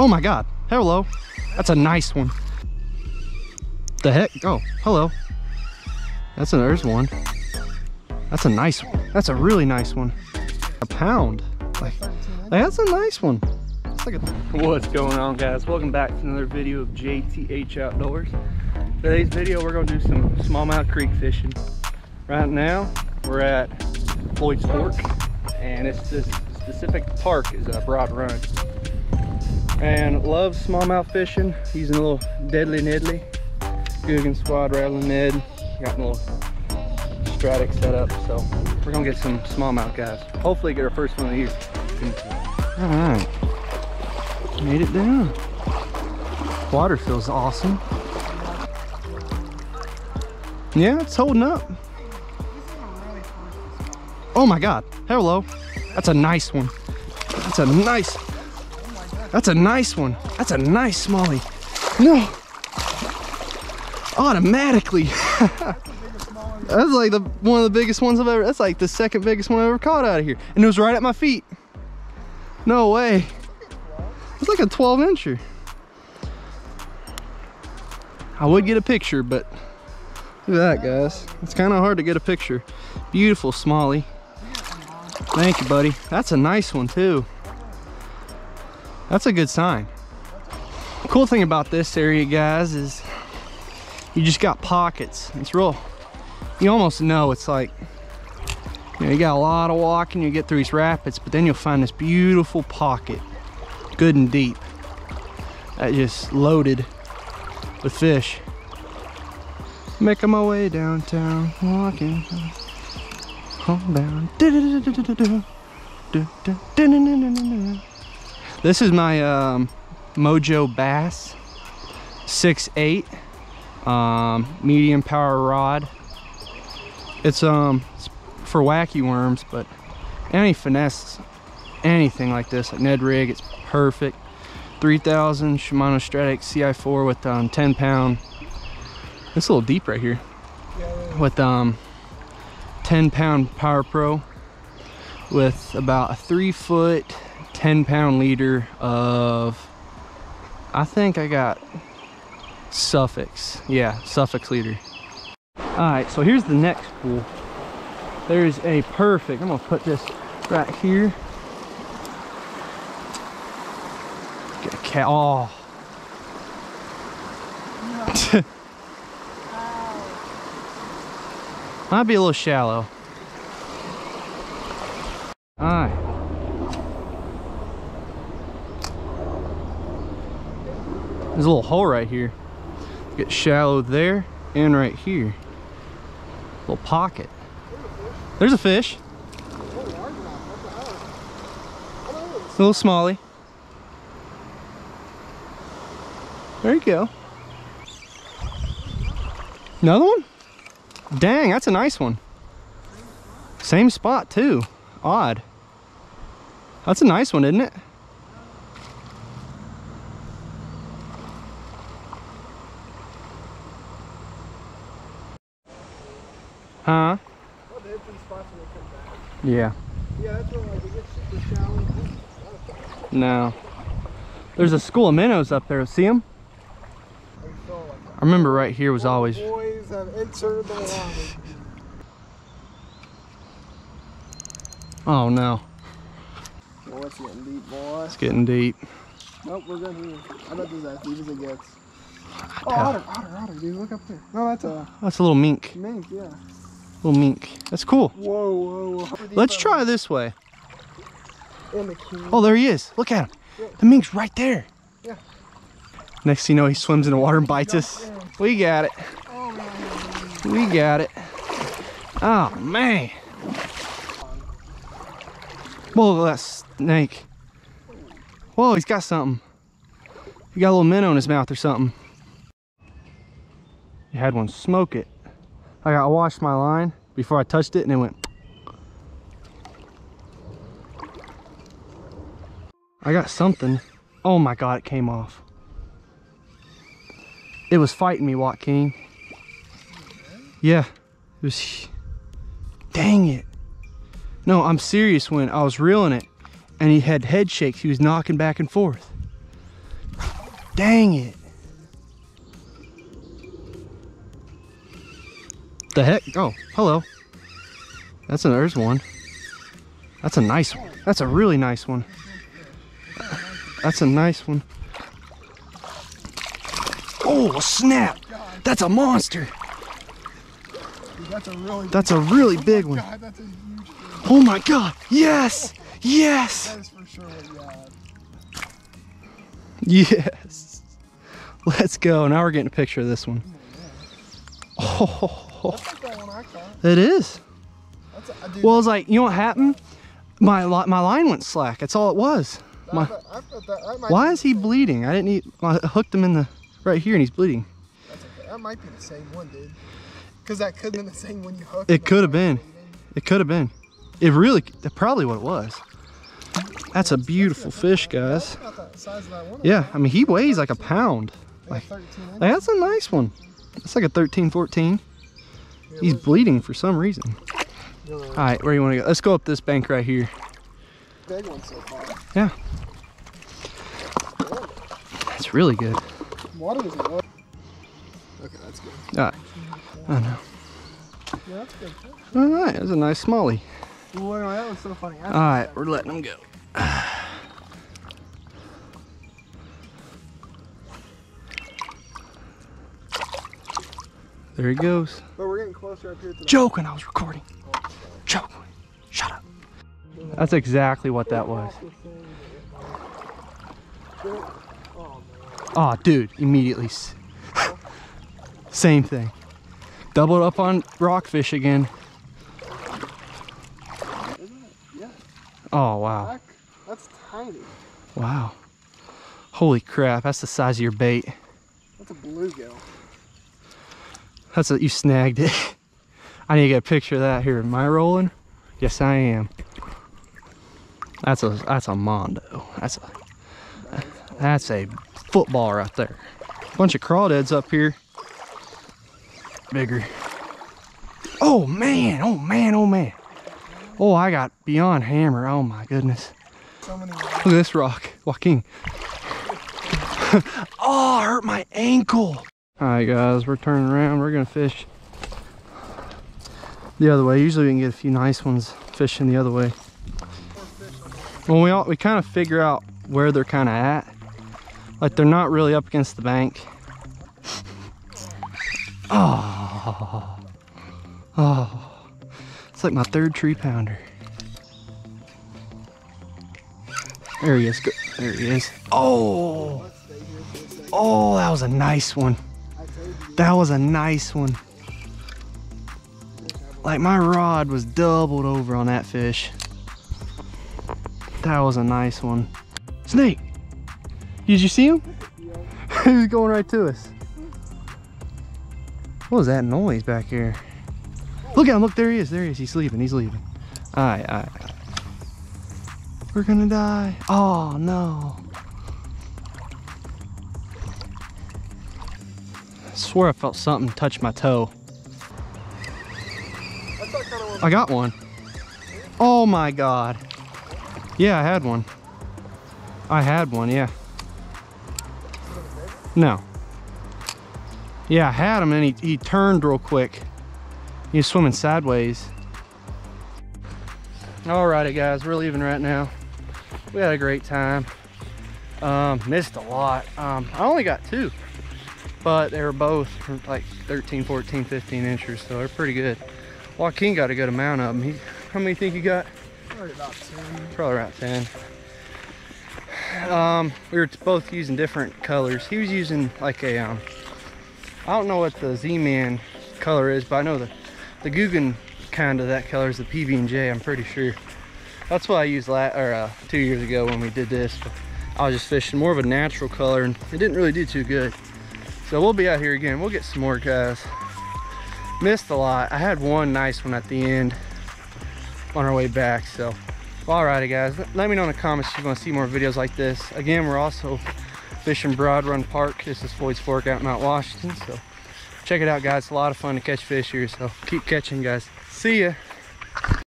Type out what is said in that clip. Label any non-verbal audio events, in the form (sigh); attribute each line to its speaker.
Speaker 1: Oh my God, hello. That's a nice one. The heck? Oh, hello. That's a, there's one. That's a nice one. That's a really nice one. A pound. Like, that's a nice one. (laughs) What's going on guys? Welcome back to another video of JTH Outdoors. Today's video we're gonna do some smallmouth creek fishing. Right now we're at Floyd's Fork and it's this specific park is a Broad Run. And love smallmouth fishing using a little deadly nedley. Googan Squad Rattling Ned. Got a little Stradic set up. So we're gonna get some smallmouth guys. Hopefully get our first one of the year. All right, made it down. Water feels awesome. Yeah, it's holding up. Oh my God, hello. That's a nice one. That's a nice, that's a nice one. That's a nice smallie. No. Automatically. (laughs) that's like the one of the biggest ones I've ever, that's like the second biggest one I've ever caught out of here. And it was right at my feet. No way. It's like a 12 incher. I would get a picture, but look at that guys. It's kind of hard to get a picture. Beautiful smallie. Thank you, buddy. That's a nice one too. That's a good sign. Cool thing about this area, guys, is you just got pockets. It's real, you almost know it's like, you know, you got a lot of walking, you get through these rapids, but then you'll find this beautiful pocket, good and deep, that just loaded with fish. Making my way downtown, walking home down. This is my um, Mojo Bass 6'8 um, medium power rod. It's um it's for wacky worms, but any finesse, anything like this, like Ned rig, it's perfect. 3000 Shimano Stradic CI4 with um, 10 pound. It's a little deep right here. With um 10 pound Power Pro with about a three foot 10 pound leader of I think I got Sufix yeah Sufix leader all right so here's the next pool. There's a perfect I'm gonna put this right here. Get a cat oh. (laughs) Might be a little shallow. All right There's a little hole right here. Get shallow there and right here. Little pocket. There's a fish. A little smallie. There you go. Another one? Dang, that's a nice one. Same spot too. Odd. That's a nice one, isn't it? Huh? Yeah.
Speaker 2: Yeah, that's where like it super shallow.
Speaker 1: No. There's a school of minnows up there. See them? I remember right here was always.
Speaker 2: Boys have inserted the line.
Speaker 1: Oh no,
Speaker 2: Oh, it's getting deep, boy.
Speaker 1: it's getting deep.
Speaker 2: Nope, we're good here. I bet this is as deep as it gets. Oh, otter, otter, otter, dude, look up there. No, that's a
Speaker 1: That's a little mink.
Speaker 2: mink, yeah.
Speaker 1: Little mink. That's cool.
Speaker 2: Whoa, whoa, whoa.
Speaker 1: Let's try this way.
Speaker 2: The.
Speaker 1: Oh, there he is. Look at him. The mink's right there.
Speaker 2: Yeah.
Speaker 1: Next thing you know, he swims in the water and bites us.
Speaker 2: Yeah.
Speaker 1: We got it.
Speaker 2: Oh, man.
Speaker 1: We got it. Oh man. Whoa, that snake. Whoa, he's got something. He got a little minnow in his mouth or something. He had one smoke it. I got washed my line before I touched it and it went. I got something. Oh my god, it came off. It was fighting me, Joaquin. Yeah, it was. Dang it. No, I'm serious when I was reeling it and he had head shakes. He was knocking back and forth. Dang it. The heck? Oh, hello. That's an, there's one. That's a nice one. That's a really nice one. That's a nice one. Oh, snap. That's a monster.
Speaker 2: That's a really.
Speaker 1: That's a really big one. Oh my God. Yes. Yes. Yes. (laughs) Let's go. Now we're getting a picture of this one. Oh,
Speaker 2: That's (laughs) like that one I caught.
Speaker 1: it is.
Speaker 2: A,
Speaker 1: Well, it's like, you know what happened? My my line went slack. That's all it was. My-
Speaker 2: bet- I bet that, that
Speaker 1: Why is he bleeding? I didn't eat, I hooked him in the, right here and he's bleeding.
Speaker 2: Okay. That might be the same one, dude. Because that could have been the same one you hooked.
Speaker 1: It could have been.
Speaker 2: bleeding.
Speaker 1: It could have been. It really, that's probably what it was. That's a beautiful fish, guys.
Speaker 2: That's about the size of that one.
Speaker 1: Yeah, I mean, he weighs like a pound.
Speaker 2: Like 13 inches.
Speaker 1: Like, that's a nice one. That's like a 13, 14.
Speaker 2: Yeah,
Speaker 1: He's bleeding for some reason. All right, where do you want to go? Let's go up this bank right here.
Speaker 2: Big one so far.
Speaker 1: Yeah. That's really good.
Speaker 2: Water was low. Okay, that's good.
Speaker 1: All right. I know.
Speaker 2: Yeah, that's good.
Speaker 1: All right, that's a nice smallie.
Speaker 2: Boy, that was so funny.
Speaker 1: All right, we're letting him go. (sighs) There he goes.
Speaker 2: But we're getting closer up here to the
Speaker 1: Joking, I was recording. Joking. Shut up. That's exactly what that was. Oh, dude, immediately. (laughs) Same thing. Doubled up on rockfish again. Oh, wow.
Speaker 2: That's tiny.
Speaker 1: Wow. Holy crap, that's the size of your bait.
Speaker 2: That's a bluegill.
Speaker 1: That's a, you snagged it. (laughs) I need to get a picture of that here. Am I rolling? Yes, I am. That's a that's a mondo. That's a that's a football right there. Bunch of crawdads up here. Bigger. Oh man! Oh man! Oh man! Oh, I got beyond hammer. Oh my goodness! Look at this rock, Joaquin. (laughs) oh, I hurt my ankle. All right, guys, we're turning around. We're gonna fish the other way. Usually we can get a few nice ones fishing the other way. Well, we all, we kind of figure out where they're kind of at. Like they're not really up against the bank. Oh, (laughs) oh, it's like my third tree pounder. There he is. There he is. Oh, oh, that was a nice one. That was a nice one. Like my rod was doubled over on that fish. That was a nice one. Snake! Did you see him? (laughs) he was going right to us. What was that noise back here? Look at him, look, there he is, there he is. He's leaving, he's leaving. Alright, alright. We're gonna die. Oh no. Swear I felt something touch my toe. I got one. Oh my god. Yeah, I had one. I had one, yeah. No. Yeah, I had him and he, he turned real quick. He was swimming sideways. Alrighty guys, we're leaving right now. We had a great time. Um, missed a lot. Um, I only got two, but they were both like 13, 14, 15 inches, so they're pretty good. Joaquin got a good amount of them. He, how many think you got?
Speaker 2: Probably about 10.
Speaker 1: Probably around 10. Um, we were both using different colors. He was using like a, um, I don't know what the Z-Man color is, but I know the, the Googan kind of that color is the PB&J, I'm pretty sure. That's what I used la or, uh, two years ago when we did this. But I was just fishing more of a natural color and it didn't really do too good. So we'll be out here again. We'll get some more guys. Missed a lot. I had one nice one at the end on our way back. So, alrighty guys, let me know in the comments if you want to see more videos like this. Again, we're also fishing Broad Run Park. This is Floyd's Fork out in Mount Washington. So check it out guys. It's a lot of fun to catch fish here. So keep catching guys. See ya.